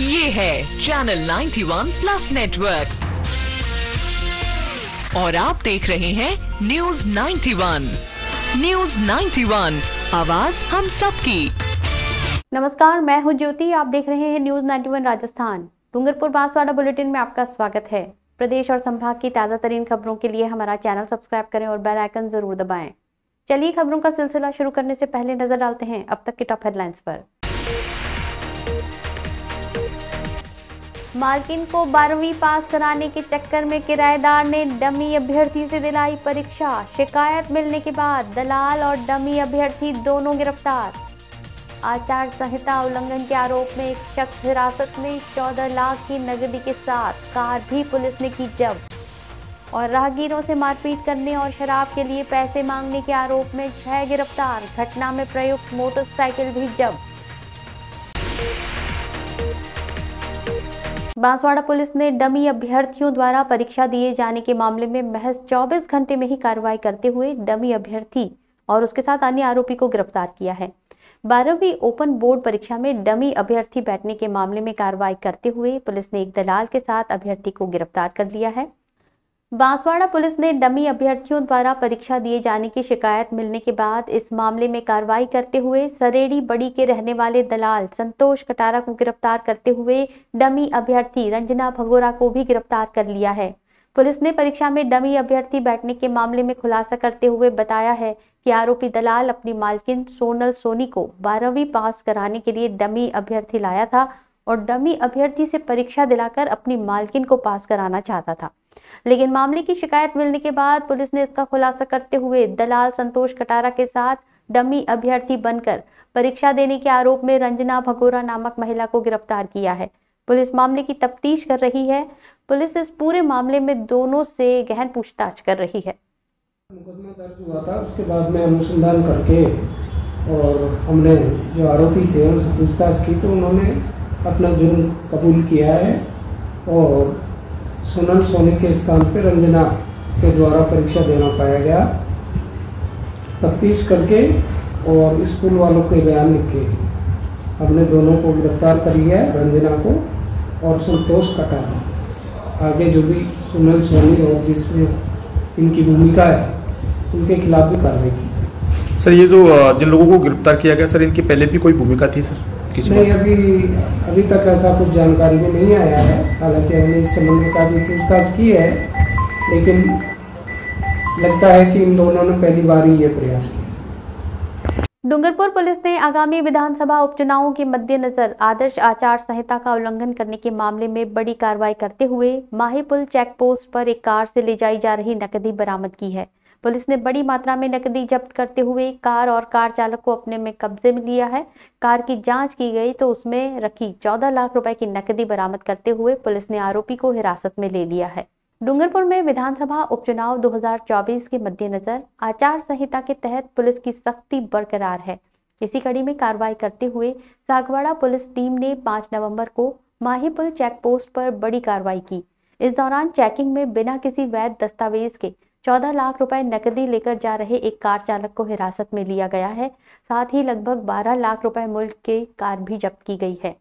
ये है channel 91 plus network और आप देख रहे हैं न्यूज़ 91 न्यूज़ 91 आवाज़ हम सबकी। नमस्कार, मैं हूँ ज्योति। आप देख रहे हैं न्यूज़ 91 राजस्थान। डूंगरपुर बांसवाड़ा बुलेटिन में आपका स्वागत है। प्रदेश और संभाग की ताज़ा तरीन खबरों के लिए हमारा चैनल सब्सक्राइब करें और बेल आइकन ज़रूर दबाएँ। चलिए खबरों का सिलसिला शुरू करने से पहले नज़र डालते हैं अब तक के टॉप हेडलाइंस पर। मार्किन को बारहवीं पास कराने के चक्कर में किराएदार ने डमी अभ्यर्थी से दिलाई परीक्षा। शिकायत मिलने के बाद दलाल और डमी अभ्यर्थी दोनों गिरफ़्तार। आचार संहिता उल्लंघन के आरोप में एक शख्स हिरासत में 14 लाख की नकदी के साथ कार भी पुलिस ने की जब्त। और राहगीरों से मारपीट करने और शराब के लिए पैसे मांगने के आरोप में छह गिरफ़्तार। घटना में प्रयुक्त मोटरसाइकिल भी जब्त। बांसवाड़ा पुलिस ने डमी अभ्यर्थियों द्वारा परीक्षा दिए जाने के मामले में महज 24 घंटे में ही कार्रवाई करते हुए डमी अभ्यर्थी और उसके साथ अन्य आरोपी को गिरफ़्तार किया है। बारहवीं ओपन बोर्ड परीक्षा में डमी अभ्यर्थी बैठने के मामले में कार्रवाई करते हुए पुलिस ने एक दलाल के साथ अभ्यर्थी को गिरफ़्तार कर लिया है। बांसवाड़ा पुलिस ने डमी अभ्यर्थियों द्वारा परीक्षा दिए जाने की शिकायत मिलने के बाद इस मामले में कार्रवाई करते हुए सरेड़ी बड़ी के रहने वाले दलाल संतोष कटारा को गिरफ़्तार करते हुए डमी अभ्यर्थी रंजना भगोरा को भी गिरफ़्तार कर लिया है। पुलिस ने परीक्षा में डमी अभ्यर्थी बैठने के मामले में खुलासा करते हुए बताया है कि आरोपी दलाल अपनी मालकिन सोनल सोनी को बारहवीं पास कराने के लिए डमी अभ्यर्थी लाया था और डमी अभ्यर्थी से परीक्षा दिलाकर अपनी मालकिन को पास कराना चाहता था। लेकिन मामले की शिकायत मिलने के बाद पुलिस ने इसका खुलासा करते हुए दलाल संतोष कटारा के साथ डमी अभ्यर्थी बनकर परीक्षा देने के आरोप में रंजना भगोरा नामक महिला को गिरफ़्तार किया है। पुलिस मामले की तफ्तीश कर रही है। पुलिस इस पूरे मामले में दोनों से गहन पूछताछ कर रही है। मुकदमा दर्ज हुआ था, उसके बाद में अनुसंधान करके और हमने जो आरोपी थे उनसे पूछताछ की तो उन्होंने अपना जुर्म कबूल किया है और सोनल सोनी के स्थान पर रंजना के द्वारा परीक्षा देना पाया गया। तफ्तीश करके और स्कूल वालों के बयान लिख हमने दोनों को गिरफ़्तार कर लिया है, रंजना को, और संतोष कटारा। आगे जो भी सुनल सोनी और जिसमें इनकी भूमिका है, उनके खिलाफ भी कार्रवाई की जाए। सर, ये जो, जिन लोगों को गिरफ़्तार किया गया, सर, इनकी पहले भी कोई भूमिका थी, सर? किसी नहीं अभी अभी तक ऐसा कुछ जानकारी में नहीं आया है। हालाँकि हमने इस संबंध में काफ़ी पूछताछ की है लेकिन लगता है कि इन दोनों ने पहली बार ही ये प्रयास किया। डूंगरपुर पुलिस ने आगामी विधानसभा उपचुनावों के मद्देनजर आदर्श आचार संहिता का उल्लंघन करने के मामले में बड़ी कार्रवाई करते हुए माहीपुल चेक पोस्ट पर एक कार से ले जाई जा रही नकदी बरामद की है। पुलिस ने बड़ी मात्रा में नकदी जब्त करते हुए कार और कार चालक को अपने में कब्जे में लिया है। कार की जाँच की गई तो उसमें रखी 14 लाख रुपए की नकदी बरामद करते हुए पुलिस ने आरोपी को हिरासत में ले लिया है। डूंगरपुर में विधानसभा उपचुनाव 2024 के मद्देनजर आचार संहिता के तहत पुलिस की सख्ती बरकरार है। इसी कड़ी में कार्रवाई करते हुए सागवाड़ा पुलिस टीम ने 5 नवंबर को माहीपुल चेक पोस्ट पर बड़ी कार्रवाई की। इस दौरान चेकिंग में बिना किसी वैध दस्तावेज़ के 14 लाख रुपए नकदी लेकर जा रहे एक कार चालक को हिरासत में लिया गया है। साथ ही लगभग 12 लाख रुपए मूल्य के कार भी जब्त की गई है।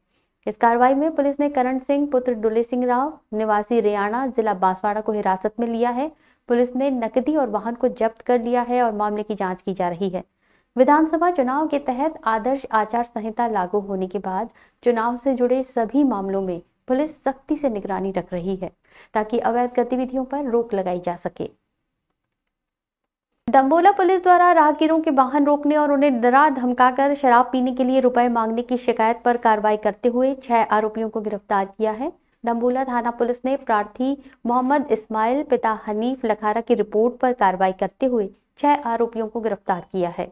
इस कार्रवाई में पुलिस ने करण सिंह, पुत्र डुले सिंह राव, निवासी रियाणा जिला बांसवाड़ा को हिरासत में लिया है। पुलिस ने नकदी और वाहन को जब्त कर लिया है और मामले की जाँच की जा रही है। विधानसभा चुनाव के तहत आदर्श आचार संहिता लागू होने के बाद चुनाव से जुड़े सभी मामलों में पुलिस सख्ती से निगरानी रख रही है, ताकि अवैध गतिविधियों पर रोक लगाई जा सके। डंबोला पुलिस द्वारा राहगीरों के वाहन रोकने और उन्हें डरा धमकाकर शराब पीने के लिए रुपए मांगने की शिकायत पर कार्रवाई करते हुए छह आरोपियों को गिरफ़्तार किया है। डंबोला थाना पुलिस ने प्रार्थी मोहम्मद इस्माइल, पिता हनीफ लखारा की रिपोर्ट पर कार्रवाई करते हुए छह आरोपियों को गिरफ़्तार किया है।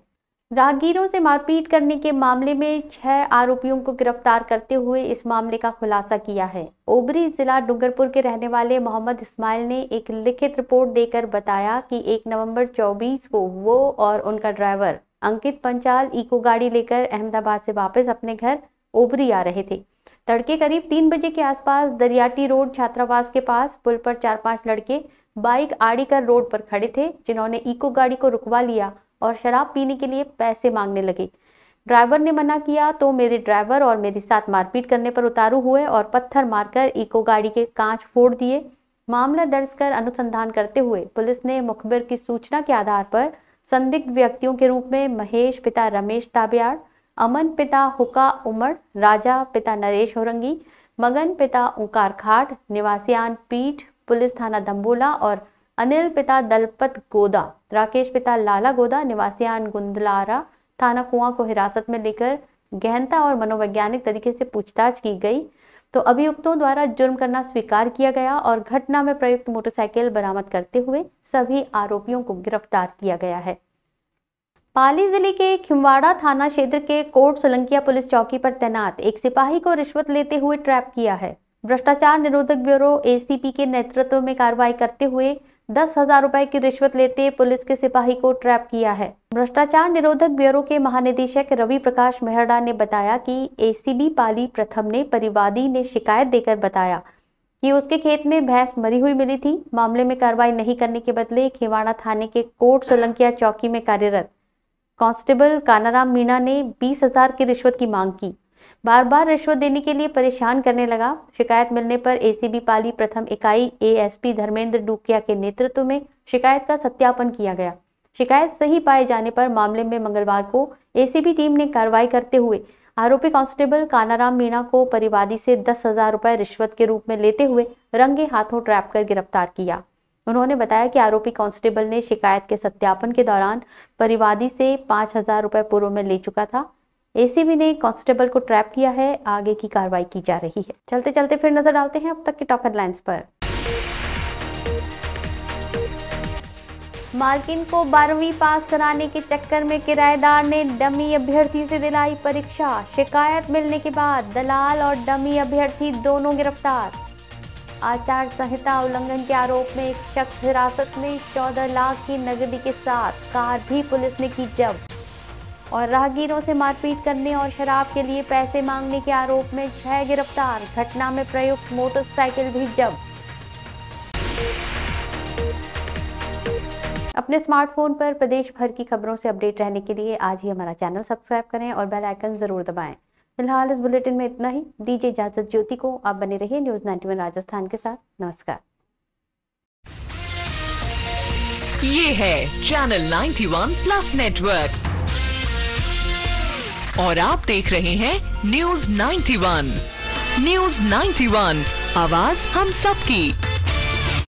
राहगीरों से मारपीट करने के मामले में छह आरोपियों को गिरफ़्तार करते हुए इस मामले का खुलासा किया है। ओबरी जिला डूंगरपुर के रहने वाले मोहम्मद इस्माइल ने एक लिखित रिपोर्ट देकर बताया कि 1 नवंबर 24 को वो और उनका ड्राइवर अंकित पंचाल इको गाड़ी लेकर अहमदाबाद से वापस अपने घर ओबरी आ रहे थे। तड़के करीब तीन बजे के आसपास दरियाटी रोड छात्रावास के पास पुल पर चार पाँच लड़के बाइक आड़ी कर रोड पर खड़े थे, जिन्होंने इको गाड़ी को रुकवा लिया और शराब पीने के लिए पैसे मांगने लगे। ड्राइवर ने मना किया तो मेरे ड्राइवर और मेरे साथ मारपीट करने पर उतारू हुए और पत्थर मारकर इको गाड़ी के कांच फोड़ दिए। मामला दर्ज कर अनुसंधान करते हुए पुलिस ने मुखबिर की सूचना के आधार पर संदिग्ध व्यक्तियों के रूप में महेश, पिता रमेश ताबियाड़, अमन, पिता हुका उमड़, राजा, पिता नरेश होरंगी मगन, पिता ओंकार खाट निवासियान पीठ, पुलिस थाना दम्बोला और अनिल पिता दलपत गोदा, राकेश पिता लाला गोदा, निवासियान गुंदलारा थाना कुआँ को हिरासत में लेकर गहनता और मनोवैज्ञानिक तरीके से पूछताछ की गई। तो अभियुक्तों द्वारा जुर्म करना स्वीकार किया गया और घटना में प्रयुक्त मोटरसाइकिल बरामद करते हुए सभी आरोपियों को गिरफ़्तार किया गया है। पाली ज़िले के खिमवाड़ा थाना क्षेत्र के कोट सोलंकिया पुलिस चौकी पर तैनात एक सिपाही को रिश्वत लेते हुए ट्रैप किया है। भ्रष्टाचार निरोधक ब्यूरो एसीपी के नेतृत्व में कार्रवाई करते हुए दस हज़ार रुपए की रिश्वत लेते पुलिस के सिपाही को ट्रैप किया है। भ्रष्टाचार निरोधक ब्यूरो के महानिदेशक रवि प्रकाश मेहरडा ने बताया कि एसीबी पाली प्रथम ने परिवादी ने शिकायत देकर बताया कि उसके खेत में भैंस मरी हुई मिली थी। मामले में कार्रवाई नहीं करने के बदले खेवाड़ा थाने के कोट सोलंकिया चौकी में कार्यरत कांस्टेबल कानाराम मीणा ने बीस हज़ार की रिश्वत की मांग की। बार बार रिश्वत देने के लिए परेशान करने लगा। शिकायत मिलने पर एसीबी पाली प्रथम इकाई एएसपी धर्मेंद्र डूकिया के नेतृत्व में शिकायत का सत्यापन किया गया। शिकायत सही पाए जाने पर मामले में मंगलवार को एसीबी टीम ने कार्रवाई करते हुए आरोपी कांस्टेबल कानाराम मीणा को परिवादी से दस हज़ार रुपए रिश्वत के रूप में लेते हुए रंगे हाथों ट्रैप कर गिरफ़्तार किया। उन्होंने बताया कि आरोपी कांस्टेबल ने शिकायत के सत्यापन के दौरान परिवादी से पाँच हज़ार रुपए पूर्व में ले चुका था। एसीबी ने कांस्टेबल को ट्रैप किया है, आगे की कार्रवाई की जा रही है। चलते चलते फिर नज़र डालते हैं अब तक के टॉप हेडलाइंस पर। मार्किन को बारहवीं पास कराने के चक्कर में किराएदार ने डमी अभ्यर्थी से दिलाई परीक्षा। शिकायत मिलने के बाद दलाल और डमी अभ्यर्थी दोनों गिरफ़्तार। आचार संहिता उल्लंघन के आरोप में एक शख्स हिरासत में 14 लाख की नकदी के साथ, कार भी पुलिस ने की जब्त। और राहगीरों से मारपीट करने और शराब के लिए पैसे मांगने के आरोप में छह गिरफ़्तार। घटना में प्रयुक्त मोटरसाइकिल भी जब्त। अपने स्मार्टफ़ोन पर प्रदेश भर की खबरों से अपडेट रहने के लिए आज ही हमारा चैनल सब्सक्राइब करें और बेल आइकन ज़रूर दबाएँ। फ़िलहाल इस बुलेटिन में इतना ही। दीजिए इजाज़त ज्योति को आप बने रहिए न्यूज़ 91 राजस्थान के साथ। नमस्कार। ये है चैनल 91 प्लस नेटवर्क और आप देख रहे हैं न्यूज़ 91 न्यूज़ 91 आवाज़ हम सबकी।